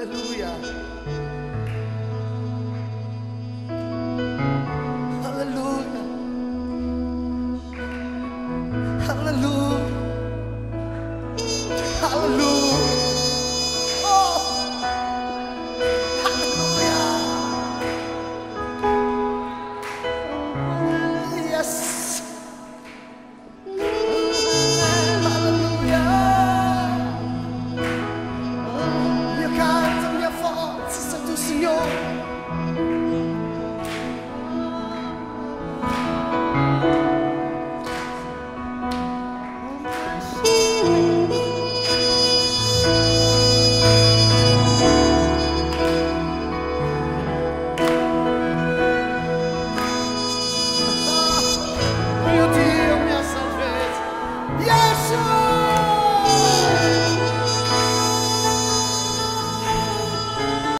Haleluya. Haleluya. Haleluya. Haleluya. Meu Deus, minha essa vez acho.